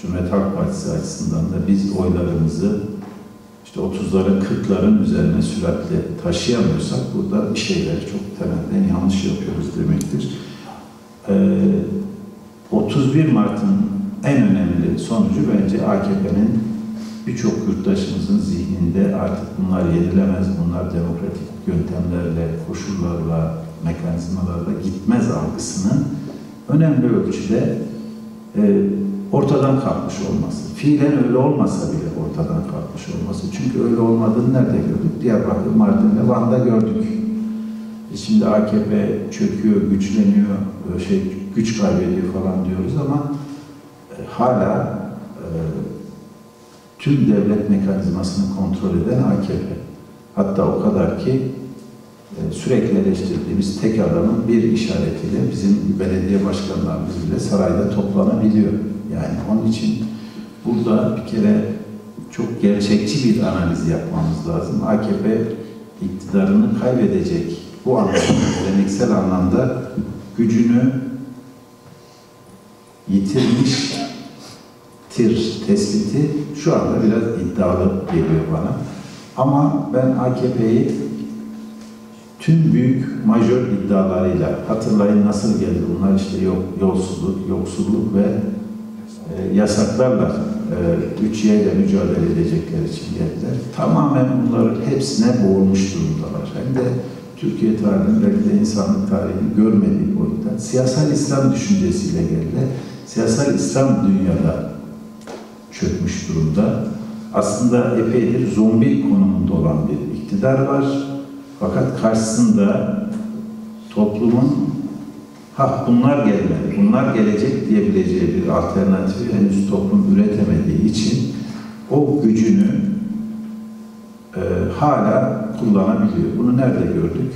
Cumhuriyet Halk Partisi açısından da biz oylarımızı işte 30'ların 40'ların üzerine süratle taşıyamıyorsak burada bir şeyleri çok temelden yanlış yapıyoruz demektir. Ee, 31 Mart'ın en önemli sonucu bence AKP'nin birçok yurttaşımızın zihninde artık bunlar yenilemez, bunlar demokratik yöntemlerle, koşullarla, mekanizmalarla gitmez algısının önemli ölçüde e, ortadan kalkmış olması. Fiilen öyle olmasa bile ortadan kalkmış olması. Çünkü öyle olmadığını nerede gördük? Diyarbakır, Mardin ve Van'da gördük. E Şimdi AKP çöküyor, güçleniyor, e, şey güç kaybediyor falan diyoruz ama e, hala e, tüm devlet mekanizmasını kontrol eden AKP. Hatta o kadar ki e, sürekli eleştirdiğimiz tek adamın bir işaretiyle bizim belediye başkanlarımız bile sarayda toplanabiliyor. Yani onun için burada bir kere çok gerçekçi bir analiz yapmamız lazım. AKP iktidarını kaybedecek bu anlamda, geleneksel anlamda gücünü yitirmiştir tespiti şu anda biraz iddialı geliyor bana. Ama ben AKP'yi tüm büyük majör iddialarıyla hatırlayın nasıl geldi bunlar işte yok, yolsuzluk, yoksulluk ve e, yasaklarla e, üç ile mücadele edecekler için geldiler. Tamamen bunların hepsine boğulmuş durumdalar. Hem de Türkiye tarihinin belki de insanlık tarihini görmediği boyutta siyasal İslam düşüncesiyle geldiler. Siyasal İslam dünyada çökmüş durumda. Aslında epeydir zombi konumunda olan bir iktidar var. Fakat karşısında toplumun ha bunlar gelmedi, bunlar gelecek diyebileceği bir alternatifi henüz toplum üretemediği için o gücünü e, hala kullanabiliyor. Bunu nerede gördük?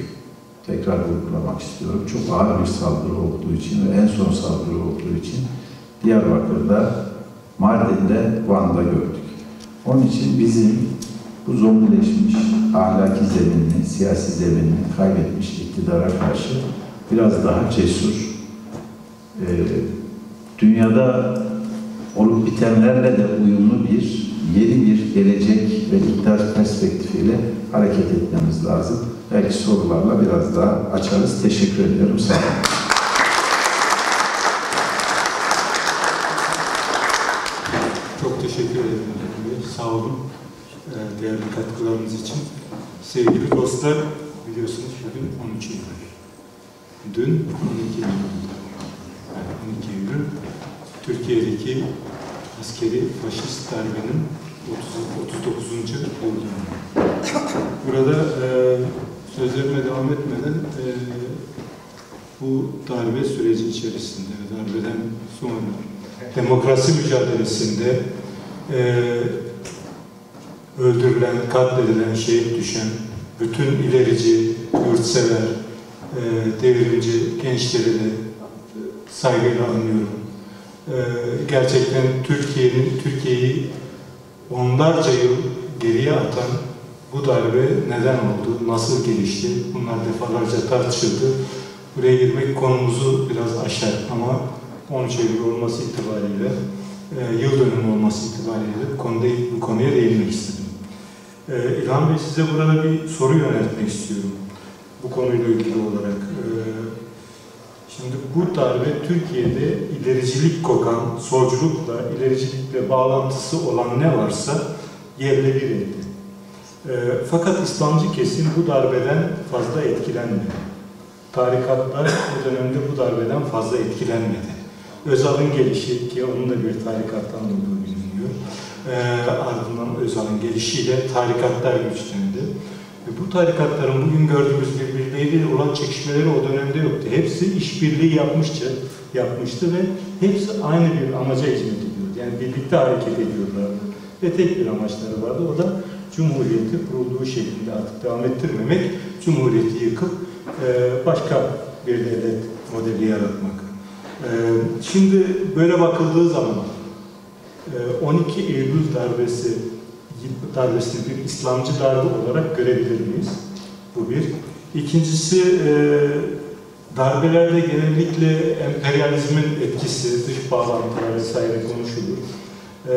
Tekrar vurgulamak istiyorum. Çok ağır bir saldırı olduğu için ve en son saldırı olduğu için Diyarbakır'da, Mardin'de, Van'da gördük. Onun için bizim bu zombileşmiş ahlaki zeminini, siyasi zeminini kaybetmiş iktidara karşı biraz daha cesur, e, dünyada olup bitenlerle de uyumlu bir yeni bir gelecek ve iktidar perspektifiyle hareket etmemiz lazım. Belki sorularla biraz daha açarız. Teşekkür ediyorum. Sağ olun. Çok teşekkür ederim. Müdür Bey. Sağ olun. Ee, Değerli katkılarınız için. Sevgili dostlar, biliyorsunuz bugün 13 Eylül. Dün 12 Eylül. Yani 12 Eylül Türkiye'deki askeri faşist darbenin 30, 39. yıl. Burada e, sözlerime devam etmeden e, bu darbe süreci içerisinde darbeden sonra demokrasi mücadelesinde e, öldürülen, katledilen, şehit düşen bütün ilerici, yurtsever, e, devrimci gençleri e, saygıyla anıyorum. E, gerçekten Türkiye'nin Türkiye'yi onlarca yıl geriye atan bu darbe neden oldu, nasıl gelişti bunlar defalarca tartışıldı. Buraya girmek konumuzu biraz aşar ama 13 Eylül olması itibariyle, e, yıl dönümü olması itibariyle bu, konuda, bu konuya değinmek istedim. E, İlhan Bey size burada bir soru yöneltmek istiyorum. Bu konuyla ilgili olarak. E, şimdi bu darbe Türkiye'de ilericilik kokan, solculukla, ilericilikle bağlantısı olan ne varsa yerle bir etti. E, fakat İslamcı kesim bu darbeden fazla etkilenmedi. Tarikatlar o dönemde bu darbeden fazla etkilenmedi. Özal'ın gelişi ki onun da bir tarikattan olduğu biliniyor. Ee, ardından Özal'ın gelişiyle tarikatlar güçlendi. Ve bu tarikatların bugün gördüğümüz birbirleriyle olan çekişmeleri o dönemde yoktu. Hepsi işbirliği yapmıştı, yapmıştı ve hepsi aynı bir amaca hizmet ediyordu. Yani birlikte hareket ediyorlardı. Ve tek bir amaçları vardı. O da Cumhuriyeti kurulduğu şeklinde artık devam ettirmemek, Cumhuriyeti yıkıp e, başka bir devlet modeli yaratmak. E, şimdi böyle bakıldığı zaman e, 12 Eylül darbesi darbesini bir İslamcı darbe olarak görebilir miyiz? Bu bir. İkincisi e, darbelerde genellikle emperyalizmin etkisi, dış bağlantılar vesaire konuşulur. E,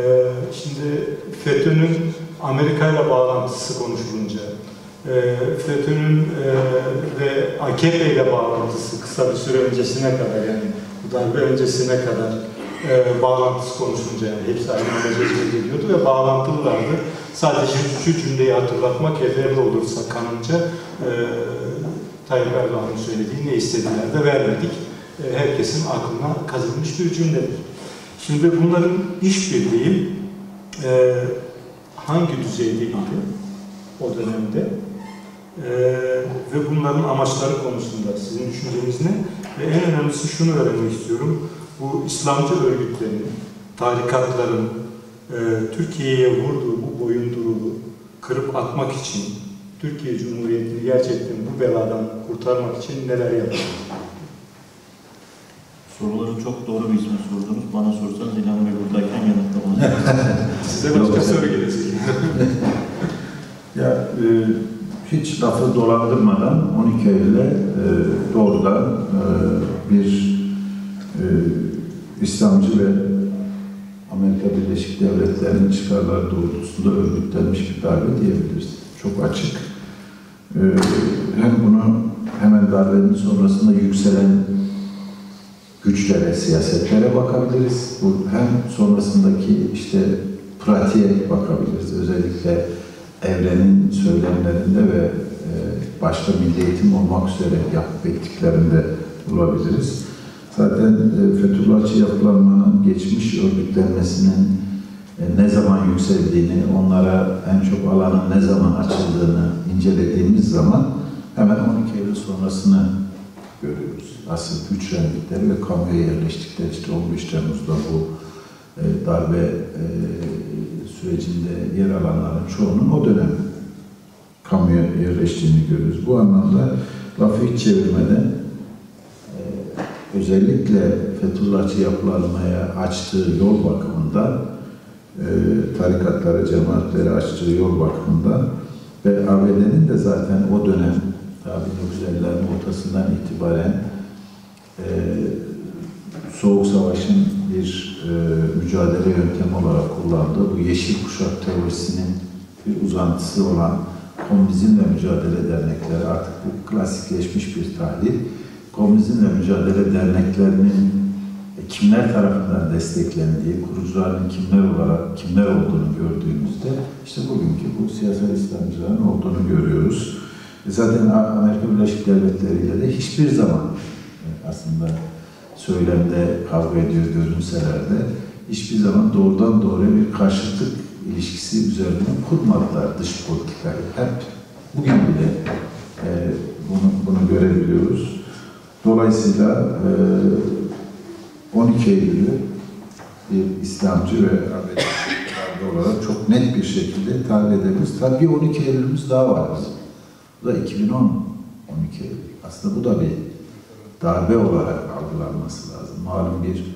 şimdi FETÖ'nün Amerika ile bağlantısı konuşulunca, e, FETÖ'nün e, ve AKP ile bağlantısı kısa bir süre öncesine kadar yani bu darbe öncesine kadar e, bağlantısı konuşulunca yani hepsi aynı amaca hizmet ediyordu ve bağlantılılardı. Sadece şu cümleyi hatırlatmak yeterli olursa kanınca e, Tayyip Erdoğan'ın söylediği ne istediler de vermedik. E, herkesin aklına kazınmış bir cümledir. Şimdi bunların işbirliği e, hangi düzeydeydi o dönemde? E, ve bunların amaçları konusunda sizin düşünceniz ne? Ve en önemlisi şunu öğrenmek istiyorum. Bu İslamcı örgütlerin, tarikatların e, Türkiye'ye vurduğu bu boyunduruğu kırıp atmak için Türkiye Cumhuriyeti'ni gerçekten bu beladan kurtarmak için neler yapıyor? Soruları çok doğru bir isme sordunuz. Bana sorsanız İlhan Bey buradayken yanıtlamanız Size başka soru gelecek. Ya e, hiç lafı dolandırmadan 12 Eylül'e e, doğrudan e, bir e, İslamcı ve Amerika Birleşik Devletleri'nin çıkarları doğrultusunda örgütlenmiş bir darbe diyebiliriz. Çok açık. E, hem bunu hemen darbenin sonrasında yükselen güçlere, siyasetlere bakabiliriz. Bu hem sonrasındaki işte pratiğe bakabiliriz. Özellikle evrenin söylemlerinde ve e, başta milli eğitim olmak üzere yapıp ettiklerinde bulabiliriz. Zaten e, Fethullahçı yapılanmanın geçmiş örgütlenmesinin e, ne zaman yükseldiğini, onlara en çok alanın ne zaman açıldığını incelediğimiz zaman hemen 12 Eylül sonrasını görüyoruz. Asıl güçlendikleri ve kamuya yerleştikleri işte 15 Temmuz'da bu e, darbe e, sürecinde yer alanların çoğunun o dönem kamuya yerleştiğini görüyoruz. Bu anlamda lafı hiç çevirmeden özellikle Fethullahçı yapılanmaya açtığı yol bakımından e, tarikatlara, cemaatlere açtığı yol bakımından ve ABD'nin de zaten o dönem ta 1950'lerin ortasından itibaren e, Soğuk Savaş'ın bir e, mücadele yöntemi olarak kullandığı bu Yeşil Kuşak teorisinin bir uzantısı olan Komünizmle Mücadele Dernekleri artık bu klasikleşmiş bir tahlil. Komünizmle Mücadele Derneklerinin e, kimler tarafından desteklendiği, kurucularının kimler olarak kimler olduğunu gördüğümüzde işte bugünkü bu siyasal İslamcıların olduğunu görüyoruz. E, Zaten Amerika Birleşik Devletleri ile de hiçbir zaman e, aslında söylemde kavga ediyor görünseler de hiçbir zaman doğrudan doğruya bir karşıtlık ilişkisi üzerine kurmadılar dış politikayı. Hep bugün bile bunu, bunu görebiliyoruz. Dolayısıyla e, 12 Eylül'ü bir İslamcı ve ABD olarak çok net bir şekilde tarif edebiliriz. Tabii 12 Eylül'ümüz daha var bizim. Bu da 2010 12 Eylül. Aslında bu da bir darbe olarak algılanması lazım. Malum bir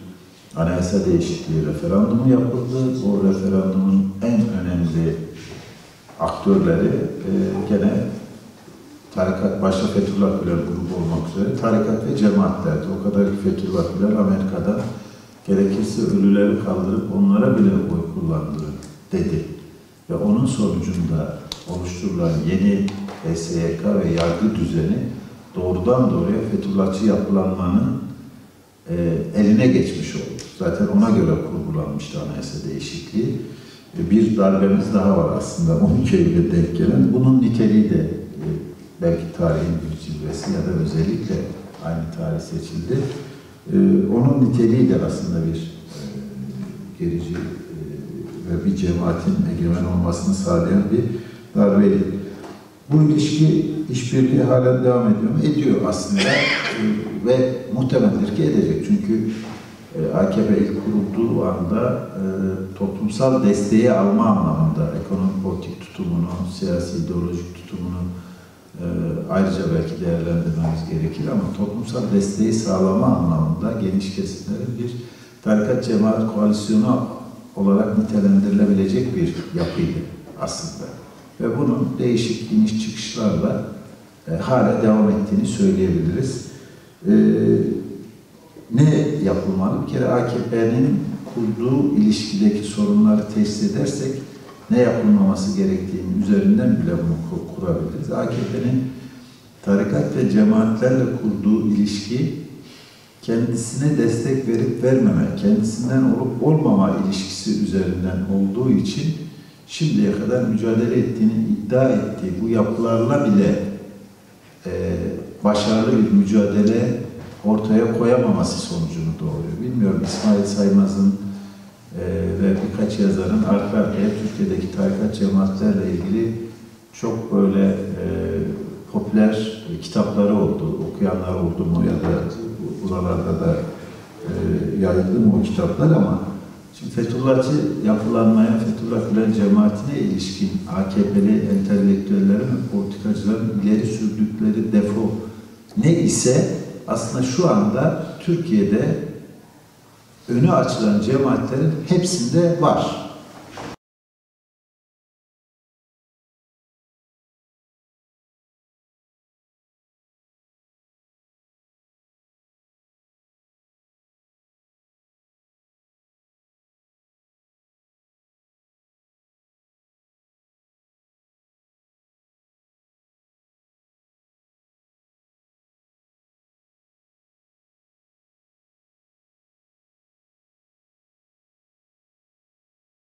anayasa değişikliği referandumu yapıldı. O referandumun en önemli aktörleri e, gene tarikat, başta Fethullah Gülen grubu olmak üzere tarikat ve cemaatlerdi. O kadar ki Fethullah Gülen Amerika'da gerekirse ölüleri kaldırıp onlara bile oy kullandırın dedi. Ve onun sonucunda oluşturulan yeni SYK ve yargı düzeni doğrudan doğruya Fethullahçı yapılanmanın e, eline geçmiş oldu. Zaten ona göre kurgulanmıştı anayasa değişikliği. E, bir darbemiz daha var aslında 12 Eylül'e denk gelen. Bunun niteliği de belki tarihin bir cilvesi ya da özellikle aynı tarih seçildi. E, onun niteliği de aslında bir e, gerici e, ve bir cemaatin egemen olmasını sağlayan bir darbeydi. Bu ilişki işbirliği halen devam ediyor mu? Ediyor aslında Ee, ve muhtemeldir ki edecek. Çünkü e, AKP ilk kurulduğu anda e, toplumsal desteği alma anlamında ekonomik politik tutumunu, siyasi ideolojik tutumunu e, ayrıca belki değerlendirmemiz gerekir ama toplumsal desteği sağlama anlamında geniş kesimlerin bir tarikat cemaat koalisyonu olarak nitelendirilebilecek bir yapıydı aslında. Ve bunun değişik iniş çıkışlarla e, hala devam ettiğini söyleyebiliriz. E, ne yapılmalı? Bir kere AKP'nin kurduğu ilişkideki sorunları teşhis edersek ne yapılmaması gerektiğini üzerinden bile bunu ku- kurabiliriz. AKP'nin tarikat ve cemaatlerle kurduğu ilişki kendisine destek verip vermeme, kendisinden olup olmama ilişkisi üzerinden olduğu için şimdiye kadar mücadele ettiğini iddia ettiği bu yapılarla bile e, başarılı bir mücadele ortaya koyamaması sonucunu doğuruyor. Bilmiyorum İsmail Saymaz'ın e, ve birkaç yazarın arka arkaya Türkiye'deki tarikat cemaatlerle ilgili çok böyle e, popüler kitapları oldu. Okuyanlar oldu mu ya da buralarda da e, yayıldı mı o kitaplar ama şimdi Fethullahçı yapılanmaya, Fethullah Gülen cemaatine ilişkin AKP'li entelektüellerin ve politikacıların ileri sürdükleri defo ne ise aslında şu anda Türkiye'de önü açılan cemaatlerin hepsinde var.